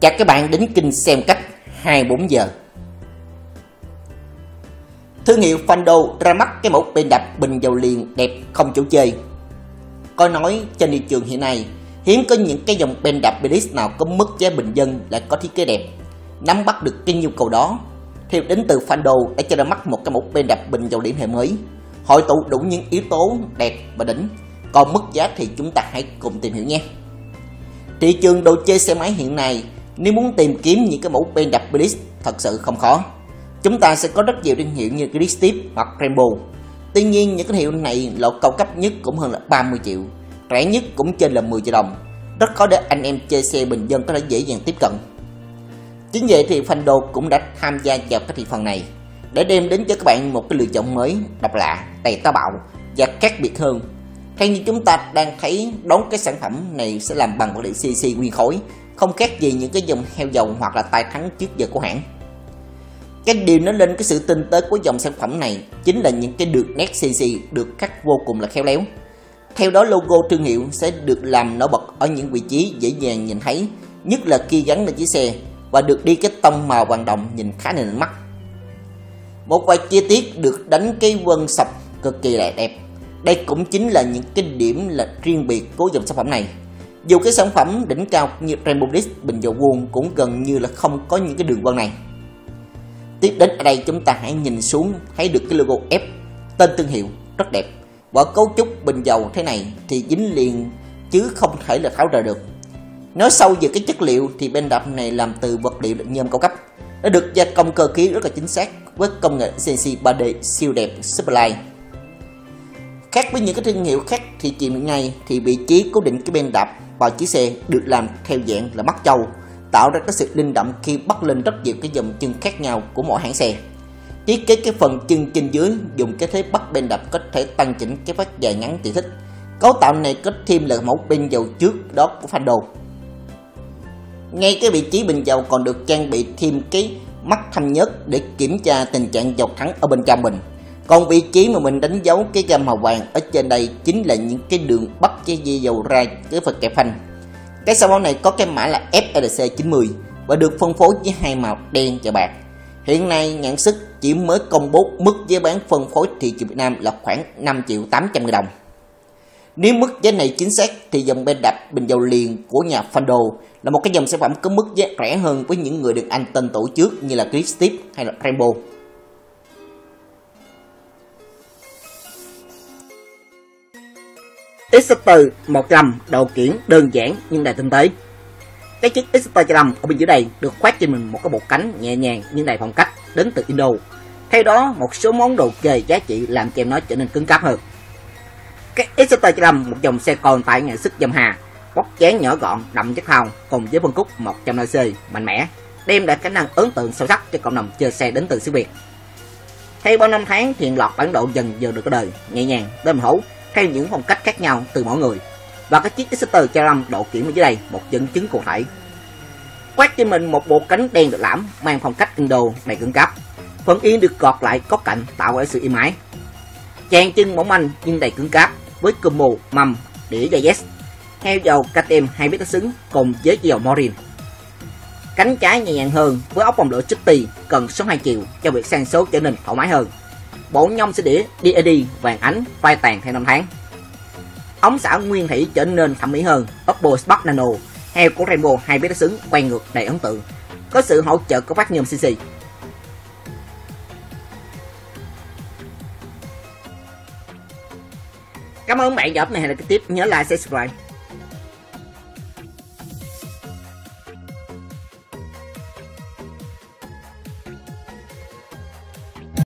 Chào các bạn đến kênh xem cách 24 giờ. Thương hiệu Fando ra mắt cái mẫu bên đập bình dầu liền đẹp không chỗ chơi. Có nói trên thị trường hiện nay, hiếm có những cái dòng bên đập Belis nào có mức giá bình dân lại có thiết kế đẹp. Nắm bắt được cái nhu cầu đó, theo đến từ Fando đã cho ra mắt một cái mẫu bên đập bình dầu điện hệ mới, hội tụ đủ những yếu tố đẹp và đỉnh. Còn mức giá thì chúng ta hãy cùng tìm hiểu nhé. Thị trường đồ chơi xe máy hiện nay, nếu muốn tìm kiếm những cái mẫu pen đập Blitz thật sự không khó. Chúng ta sẽ có rất nhiều thương hiệu như Gristip hoặc Rainbow. Tuy nhiên những cái hiệu này lộ cao cấp nhất cũng hơn là 30 triệu, rẻ nhất cũng trên là 10 triệu đồng. Rất khó để anh em chơi xe bình dân có thể dễ dàng tiếp cận. Chính vậy thì Fando cũng đã tham gia vào cái thị phần này để đem đến cho các bạn một cái lựa chọn mới, độc lạ, đầy táo bạo và khác biệt hơn theo như chúng ta đang thấy đón cái sản phẩm này sẽ làm bằng vật liệu CC nguyên khối, không khác gì những cái dòng heo dầu hoặc là tài thắng trước giờ của hãng. Cái điều nói lên cái sự tinh tế của dòng sản phẩm này chính là những cái đường nét CC được cắt vô cùng là khéo léo. Theo đó logo thương hiệu sẽ được làm nổi bật ở những vị trí dễ dàng nhìn thấy, nhất là khi gắn lên chiếc xe và được đi cái tông màu vàng đồng nhìn khá là mắt. Một vài chi tiết được đánh cái vân sọc cực kỳ là đẹp đây cũng chính là những cái điểm là riêng biệt của dòng sản phẩm này. Dù cái sản phẩm đỉnh cao như Rainbow Disc, bình dầu vuông cũng gần như là không có những cái đường vân này. Tiếp đến ở đây chúng ta hãy nhìn xuống, thấy được cái logo F, tên thương hiệu rất đẹp. Và cấu trúc bình dầu thế này thì dính liền, chứ không thể là tháo rời được. Nói sâu về cái chất liệu thì bên đập này làm từ vật liệu nhôm cao cấp. Nó được gia công cơ khí rất là chính xác với công nghệ CNC 3D siêu đẹp Superlight Khác với những cái thương hiệu khác thì chị hiện nay thì vị trí cố định cái bên đạp vào chiếc xe được làm theo dạng là mắt châu tạo ra cái sự linh động khi bắt lên rất nhiều cái dòng chân khác nhau của mỗi hãng xe. Thiết kế cái phần chân trên dưới, dùng cái thế bắt bên đập có thể tăng chỉnh cái phát dài ngắn tùy thích. Cấu tạo này có thêm là mẫu bên dầu trước, đó của Fando. Ngay cái vị trí bình dầu còn được trang bị thêm cái mắt thanh nhớt để kiểm tra tình trạng dầu thắng ở bên trong bình. Còn vị trí mà mình đánh dấu cái gam màu vàng ở trên đây chính là những cái đường bắt cái dây dầu ra cái phần kẹp phanh. Cái sản phẩm này có cái mã là FLC90 và được phân phối với hai màu đen và bạc. Hiện nay nhãn sức chỉ mới công bố mức giá bán phân phối thị trường Việt Nam là khoảng 5 triệu 800 000 đồng. Nếu mức giá này chính xác thì dòng bên đạp bình dầu liền của nhà Fando là một cái dòng sản phẩm có mức giá rẻ hơn với những người được anh tên tổ trước như là Christip hay là Rainbow. Exeter 100 đầu kiển đơn giản nhưng đầy tinh tế. Cái chiếc Exeter 100 ở bên dưới đây được khoác trên mình một cái bộ cánh nhẹ nhàng nhưng đầy phong cách đến từ Indo. Theo đó, một số món đồ chơi giá trị làm cho nó trở nên cứng cáp hơn. Cái Exeter 100 một dòng xe còn tại nghệ sức dâm hà, bóc chén nhỏ gọn, đậm chất hồng cùng với phân khúc 100cc mạnh mẽ, đem lại khả năng ấn tượng sâu sắc cho cộng đồng chơi xe đến từ xứ Việt. Theo bao năm tháng thì lọt bản độ dần dần được đời, nhẹ nhàng, đêm hữu theo những phong cách khác nhau từ mỗi người. Và cái chiếc Exeter Charam độ kiểm ở dưới đây, một dẫn chứng cụ thể. Quét cho mình một bộ cánh đen được lãm, mang phong cách Indo đầy cứng cáp. Phần yên được gọt lại có cạnh tạo ra sự êm ái. Chàng chân mỏng manh nhưng đầy cứng cáp, với combo mầm, đĩa dây yes heo dầu KTM hai biết xứng, cùng với dầu Morin. Cánh trái nhẹ nhàng hơn, với ốc vòng lửa tì, cần số 2 chiều cho việc sang số trở nên thoải mái hơn bộ nhông sẽ đĩa DAD vàng ánh phai tàn theo năm tháng. Ống xả nguyên thủy trở nên thẩm mỹ hơn, Oppo Spark Nano, heo của Rainbow hai biết xứng quay ngược đầy ấn tượng, có sự hỗ trợ của phát nhôm CC. Cảm ơn bạn đã này hẹn gặp tiếp nhớ like subscribe.